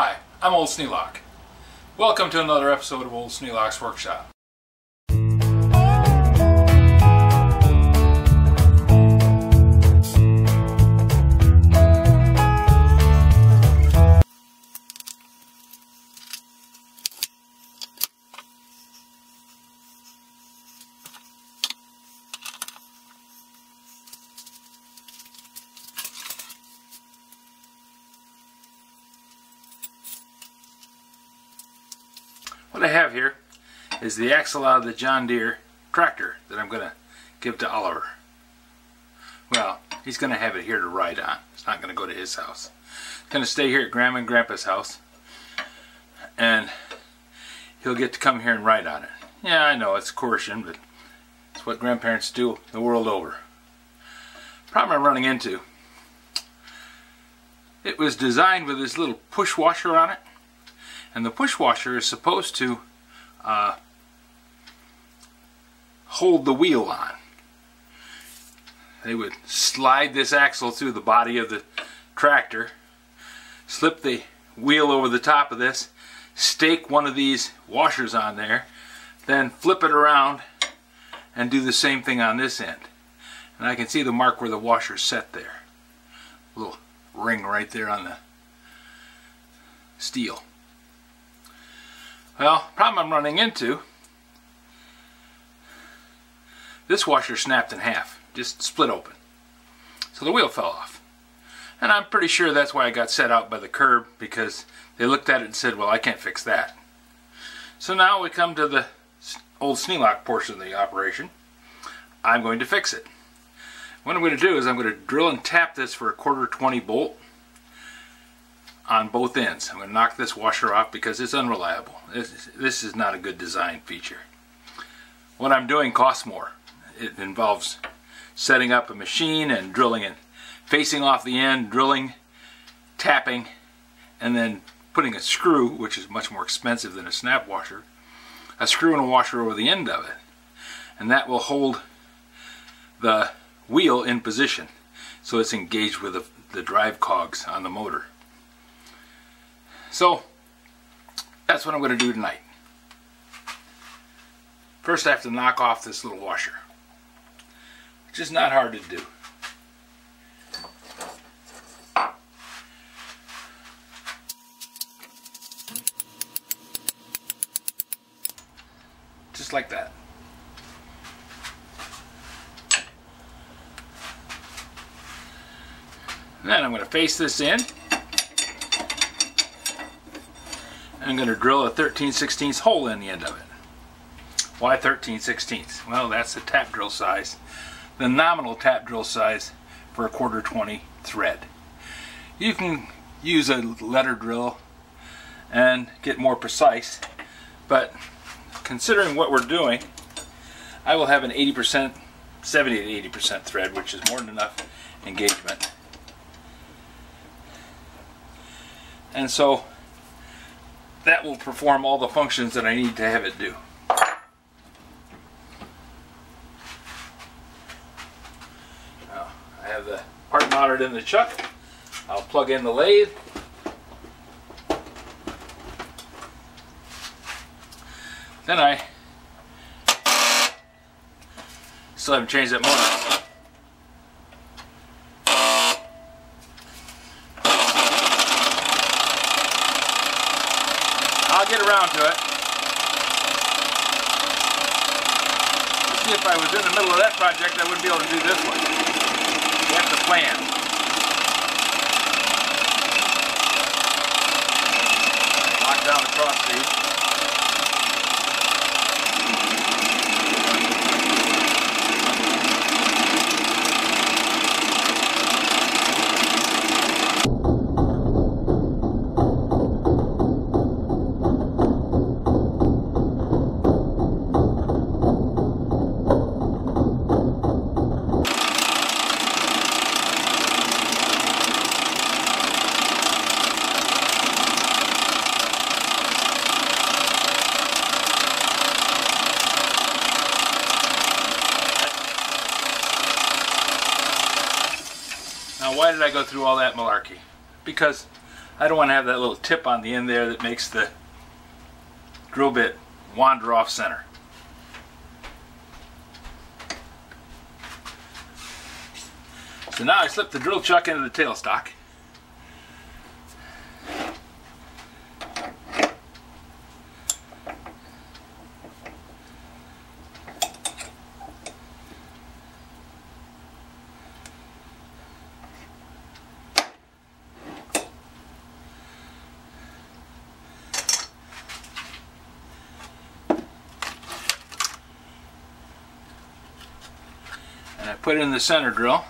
Hi, I'm Old Sneelock. Welcome to another episode of Old Sneelock's Workshop. The axle out of the John Deere tractor that I'm going to give to Oliver. Well, he's going to have it here to ride on. It's not going to go to his house. It's going to stay here at Grandma and Grandpa's house. And he'll get to come here and ride on it. Yeah, I know, it's coercion, but it's what grandparents do the world over. Problem I'm running into, it was designed with this little push washer on it and the push washer is supposed to uh, hold the wheel on. They would slide this axle through the body of the tractor, slip the wheel over the top of this, stake one of these washers on there, then flip it around and do the same thing on this end. And I can see the mark where the washer's set there. A little ring right there on the steel. Well, problem I'm running into, this washer snapped in half, just split open. So the wheel fell off. And I'm pretty sure that's why I got set out by the curb, because they looked at it and said, well, I can't fix that. So now we come to the old Sneelock portion of the operation. I'm going to fix it. What I'm going to do is I'm going to drill and tap this for a quarter 20 bolt on both ends. I'm going to knock this washer off because it's unreliable. This, this is not a good design feature. What I'm doing costs more. It involves setting up a machine and drilling it, facing off the end, drilling, tapping, and then putting a screw, which is much more expensive than a snap washer, a screw and a washer over the end of it. And that will hold the wheel in position so it's engaged with the, the drive cogs on the motor. So that's what I'm going to do tonight. First I have to knock off this little washer, is not hard to do. Just like that. then I'm going to face this in. I'm going to drill a 13 16 hole in the end of it. Why 13 16 Well, that's the tap drill size, the nominal tap drill size for a quarter 20 thread. You can use a letter drill and get more precise, but considering what we're doing, I will have an 80%, 70 to 80% thread, which is more than enough engagement. And so that will perform all the functions that I need to have it do. Now, I have the part mounted in the chuck. I'll plug in the lathe. Then I still haven't changed that motor. I'll get around to it. See, if I was in the middle of that project, I wouldn't be able to do this one. Have to plan. Lock down the cross feed. Now why did I go through all that malarkey? Because I don't want to have that little tip on the end there that makes the drill bit wander off center. So now I slip the drill chuck into the tailstock. Put in the center drill.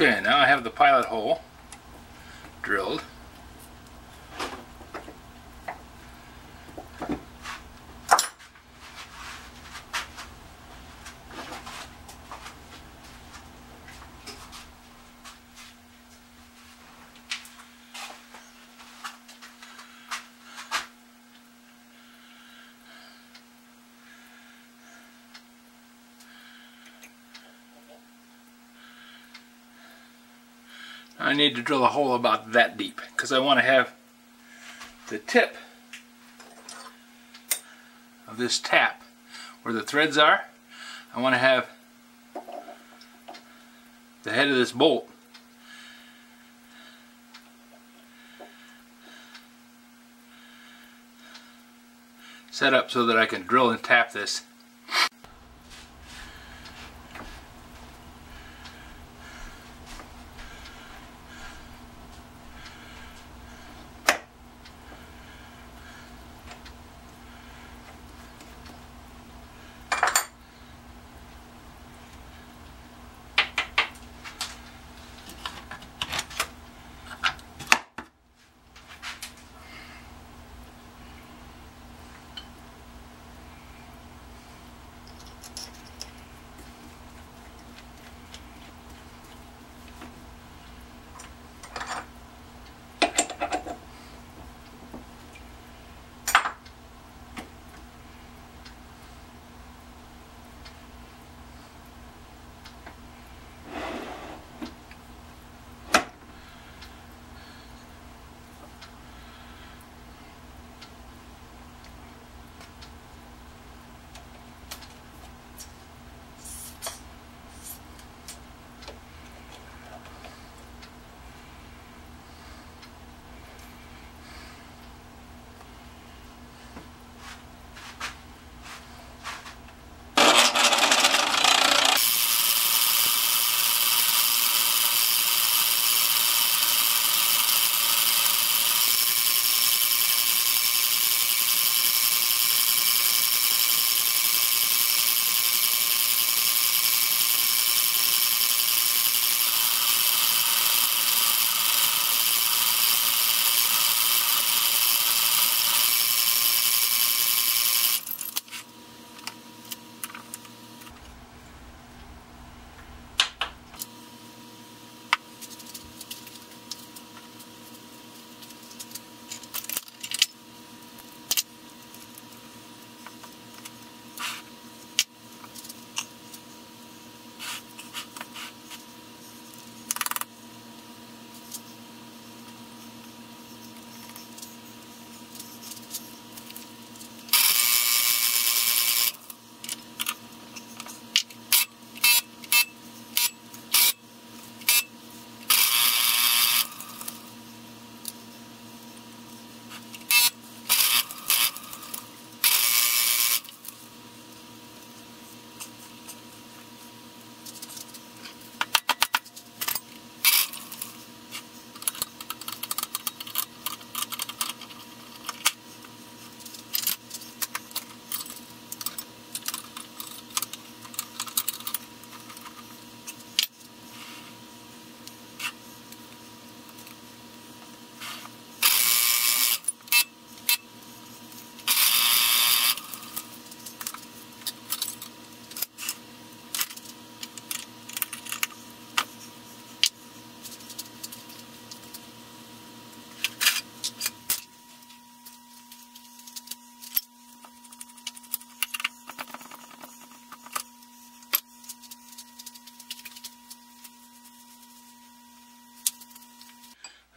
Okay, now I have the pilot hole I need to drill a hole about that deep because I want to have the tip of this tap where the threads are. I want to have the head of this bolt set up so that I can drill and tap this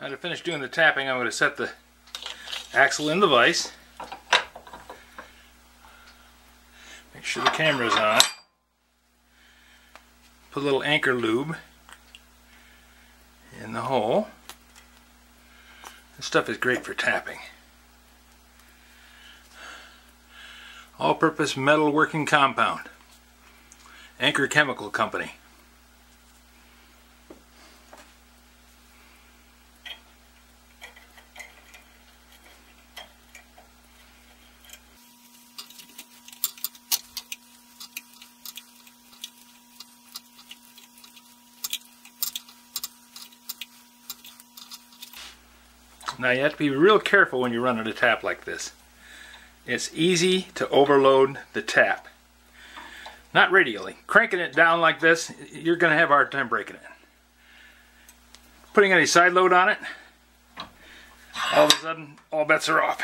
Now to finish doing the tapping, I'm going to set the axle in the vise. Make sure the camera's on. Put a little anchor lube in the hole. This stuff is great for tapping. All-purpose metal working compound. Anchor Chemical Company. Now you have to be real careful when you're running a tap like this. It's easy to overload the tap. Not radially. Cranking it down like this, you're going to have a hard time breaking it. Putting any side load on it, all of a sudden, all bets are off.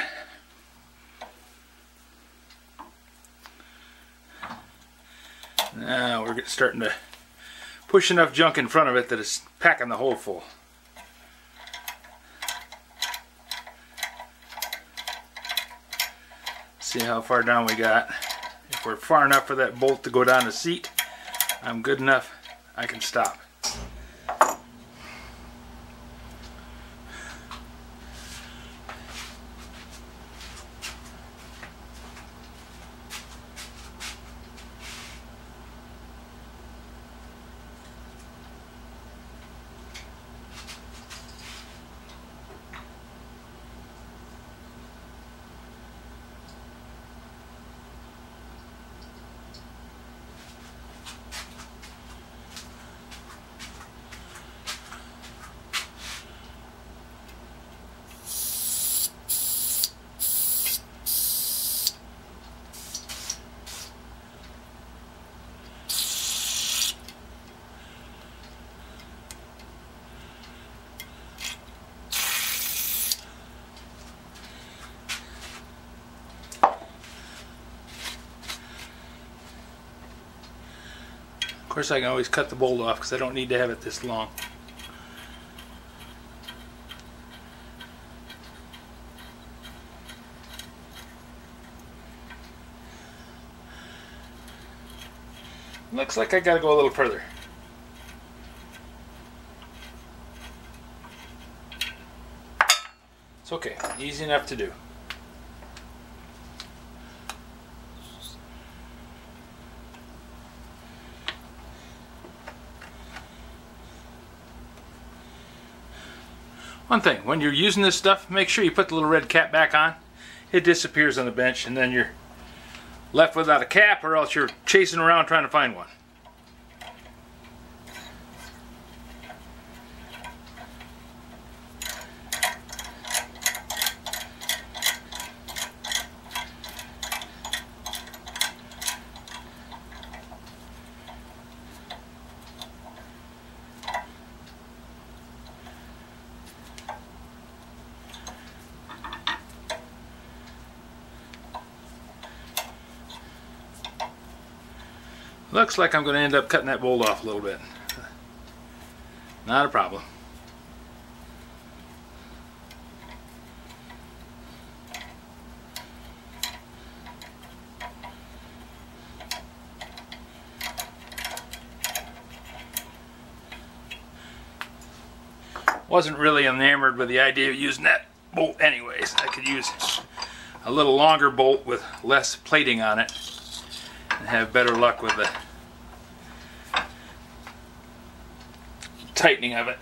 Now we're starting to push enough junk in front of it that it's packing the hole full. See how far down we got. If we're far enough for that bolt to go down the seat, I'm good enough, I can stop. Course I can always cut the bolt off because I don't need to have it this long. Looks like I gotta go a little further. It's okay, easy enough to do. One thing, when you're using this stuff, make sure you put the little red cap back on. It disappears on the bench and then you're left without a cap or else you're chasing around trying to find one. Looks like I'm going to end up cutting that bolt off a little bit. Not a problem. Wasn't really enamored with the idea of using that bolt anyways. I could use a little longer bolt with less plating on it have better luck with the tightening of it.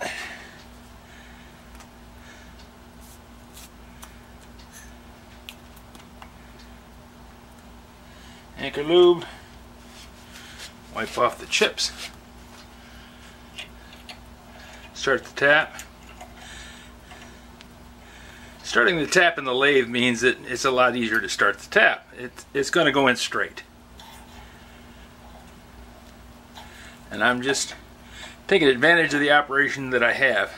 Anchor lube, wipe off the chips, start the tap. Starting the tap in the lathe means that it's a lot easier to start the tap. It, it's going to go in straight. And I'm just taking advantage of the operation that I have.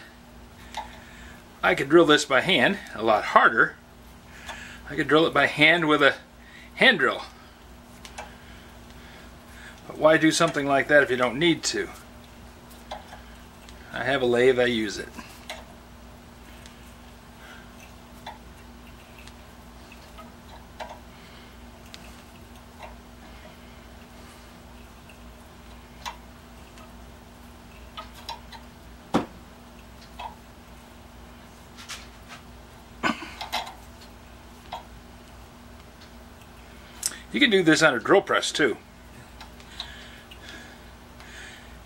I could drill this by hand a lot harder. I could drill it by hand with a hand drill. But why do something like that if you don't need to? I have a lathe, I use it. Can do this on a drill press too.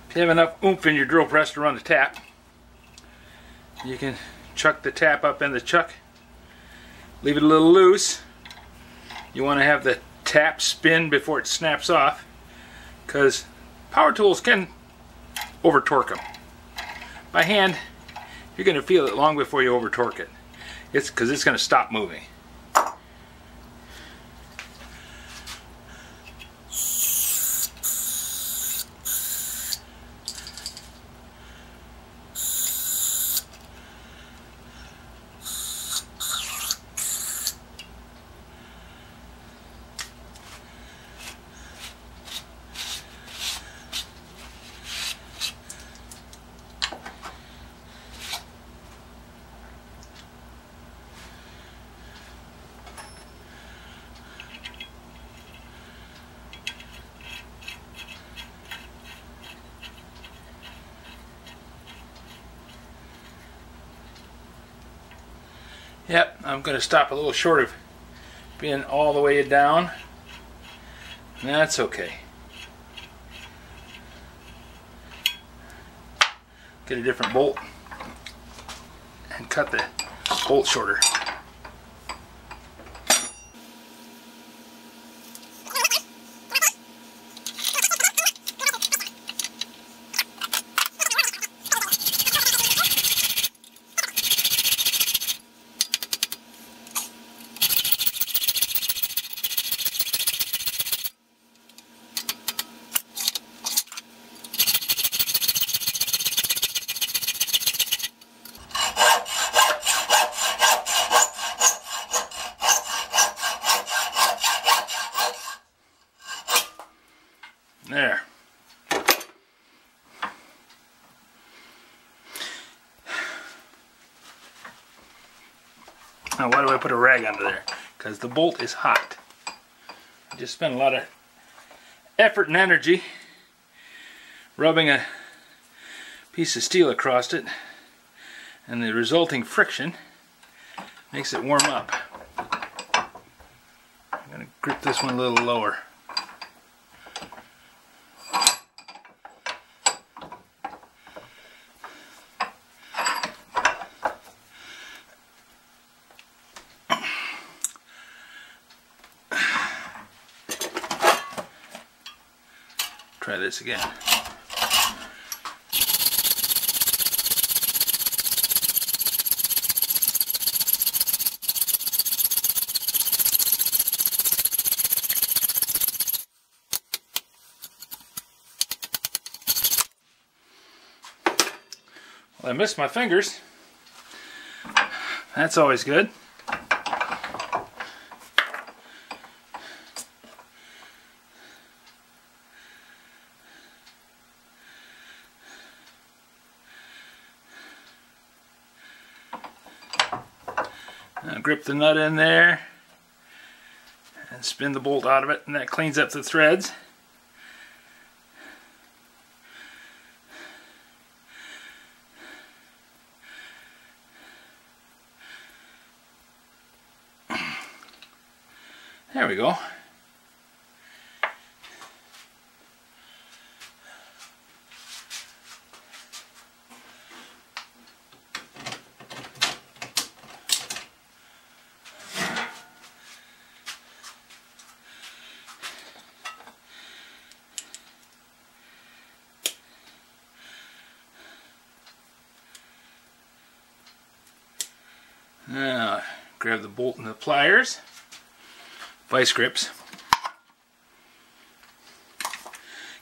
If you have enough oomph in your drill press to run the tap, you can chuck the tap up in the chuck, leave it a little loose. You want to have the tap spin before it snaps off because power tools can over torque them. By hand, you're going to feel it long before you over torque it. It's because it's going to stop moving. Yep, I'm going to stop a little short of being all the way down. That's okay. Get a different bolt and cut the bolt shorter. There. Now why do I put a rag under there? Because the bolt is hot. I just spent a lot of effort and energy rubbing a piece of steel across it and the resulting friction makes it warm up. I'm going to grip this one a little lower. Try this again. Well, I missed my fingers. That's always good. Now grip the nut in there and spin the bolt out of it and that cleans up the threads. There we go. Now, grab the bolt and the pliers, vice grips.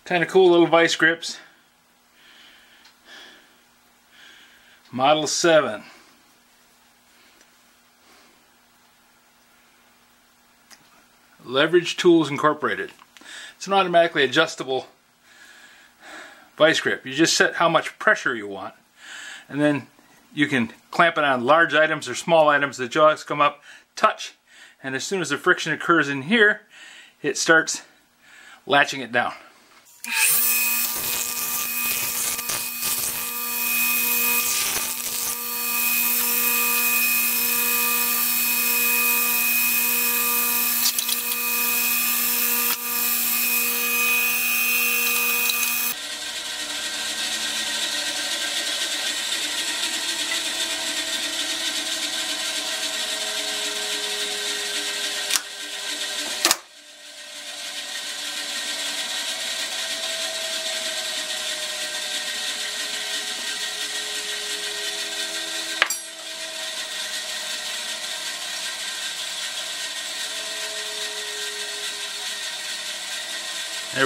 Kind of cool little vice grips. Model 7. Leverage Tools Incorporated. It's an automatically adjustable vice grip. You just set how much pressure you want and then you can clamp it on large items or small items. The jaws come up, touch, and as soon as the friction occurs in here, it starts latching it down.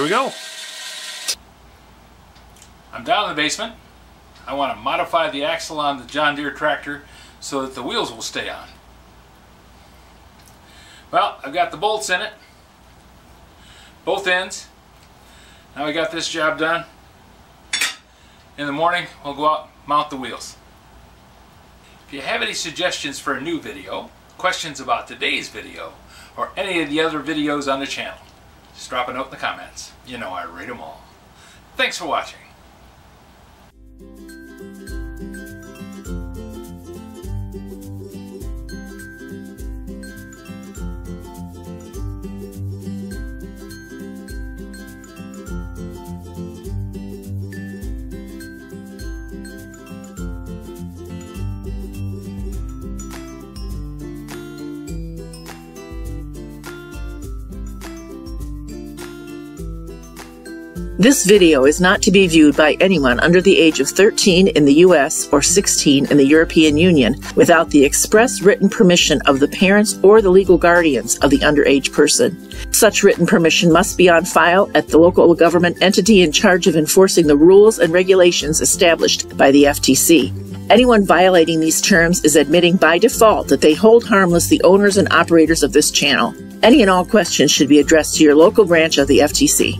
We go. I'm down in the basement. I want to modify the axle on the John Deere tractor so that the wheels will stay on. Well, I've got the bolts in it, both ends. Now we got this job done. In the morning, we'll go out mount the wheels. If you have any suggestions for a new video, questions about today's video, or any of the other videos on the channel, just drop a note in the comments. You know I read them all. Thanks for watching. This video is not to be viewed by anyone under the age of 13 in the U.S. or 16 in the European Union without the express written permission of the parents or the legal guardians of the underage person. Such written permission must be on file at the local government entity in charge of enforcing the rules and regulations established by the FTC. Anyone violating these terms is admitting by default that they hold harmless the owners and operators of this channel. Any and all questions should be addressed to your local branch of the FTC.